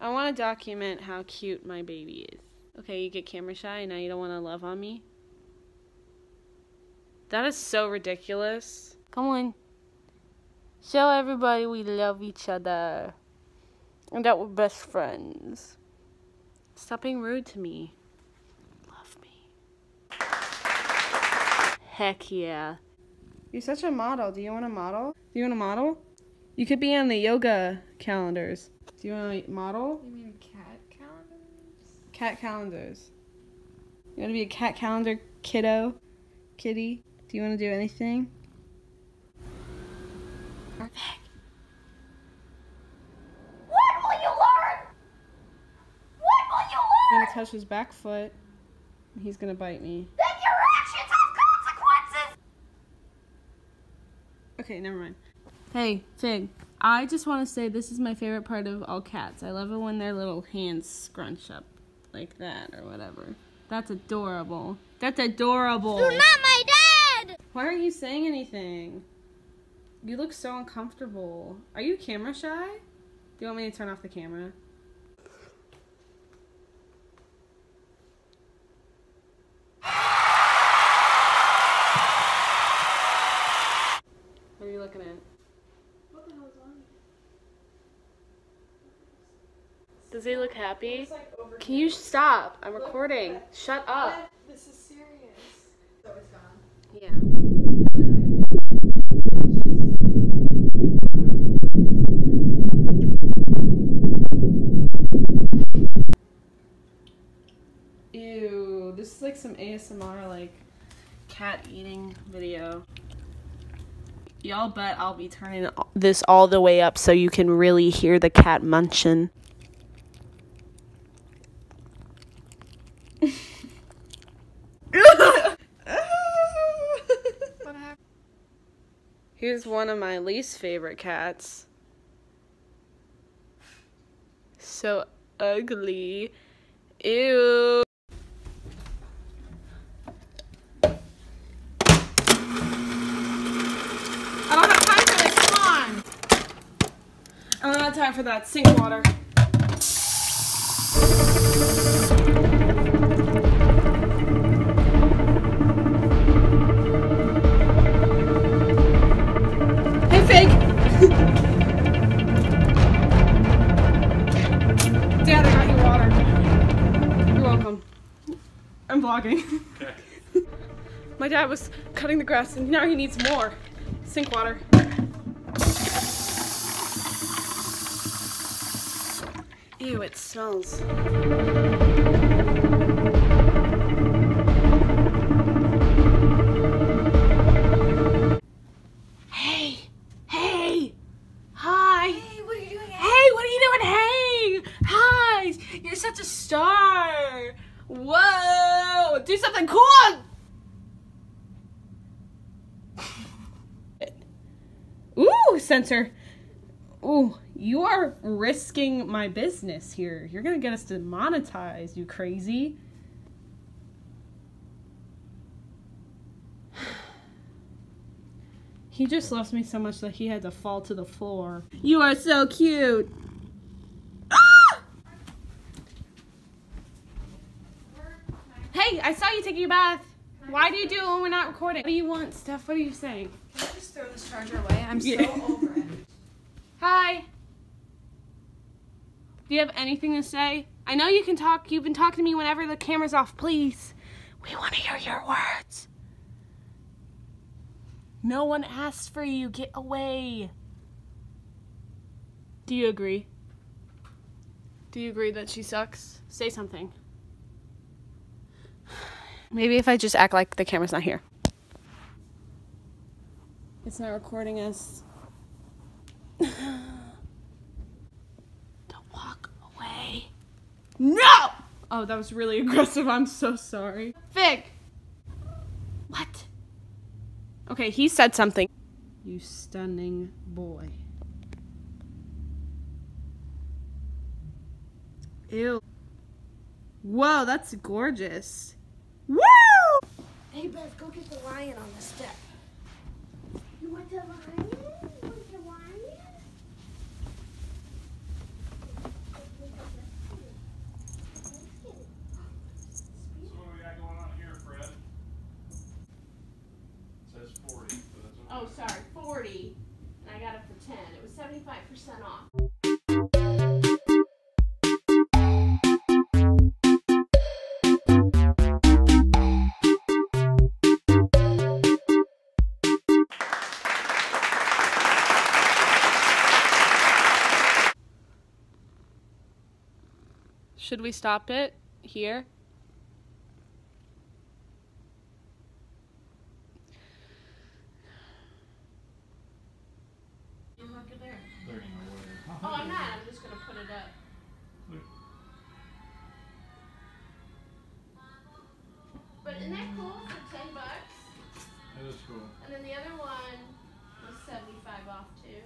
I want to document how cute my baby is. Okay, you get camera shy and now you don't want to love on me? That is so ridiculous. Come on. Show everybody we love each other. And that we're best friends. Stop being rude to me. Love me. Heck yeah. You're such a model. Do you want to model? Do you want to model? You could be on the yoga calendars. Do you want to model? You mean cat calendars? Cat calendars. You want to be a cat calendar kiddo? Kitty? Do you want to do anything? When will you learn? When will you learn? I'm gonna touch his back foot. and He's gonna bite me. Then your actions have consequences. Okay, never mind. Hey, Fig. I just want to say this is my favorite part of all cats. I love it when their little hands scrunch up like that or whatever. That's adorable. That's adorable. You're not my dad. Why aren't you saying anything? You look so uncomfortable. Are you camera shy? Do you want me to turn off the camera? What are you looking at? What the hell is on? Does he look happy? Like Can you stop? I'm recording. Shut up. This is serious. So it's gone. Yeah. Ew, this is like some ASMR like cat eating video. Y'all bet I'll be turning this all the way up so you can really hear the cat munching. Here's one of my least favorite cats. So ugly. Ew. I don't have time for this. Come on. I don't have time for that. Sink water. I'm vlogging. My dad was cutting the grass and now he needs more. Sink water. Ew, it smells. Hey! Hey! Hi! Hey, what are you doing? Hey, what are you doing? Hey! Hi! You're such a star! Whoa! Do something cool! Ooh, censor. Ooh, you are risking my business here. You're gonna get us demonetized, you crazy. He just loves me so much that he had to fall to the floor. You are so cute. Hey, I saw you taking a bath. Why do you do it when we're not recording? What do you want, Steph? What are you saying? Can I just throw this charger away? I'm so over it. Hi. Do you have anything to say? I know you can talk. You've been talking to me whenever the camera's off. Please. We want to hear your words. No one asked for you. Get away. Do you agree? Do you agree that she sucks? Say something. Maybe if I just act like the camera's not here. It's not recording us. Don't walk away. No! Oh, that was really aggressive. I'm so sorry. Fig! What? Okay, he said something. You stunning boy. Ew. Whoa, that's gorgeous. Woo! Hey, Beth, go get the lion on the step. You want the lion? You want the lion? Oh, sorry, 40. And I got it for 10. It was 75% off. Should we stop it here? Thirty or whatever. Oh, I'm not. I'm just gonna put it up. Look. But isn't that cool for ten bucks? That is cool. And then the other one was seventy-five off too.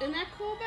Isn't that cool, Beth?